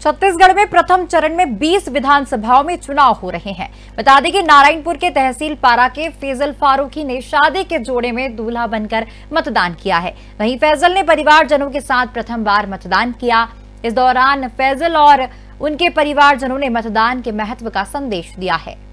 छत्तीसगढ़ में प्रथम चरण में 20 विधानसभाओं में चुनाव हो रहे हैं। बता दें कि नारायणपुर के तहसील पारा के फैजल फारूकी ने शादी के जोड़े में दूल्हा बनकर मतदान किया है। वहीं फैजल ने परिवारजनों के साथ प्रथम बार मतदान किया। इस दौरान फैजल और उनके परिवारजनों ने मतदान के महत्व का संदेश दिया है।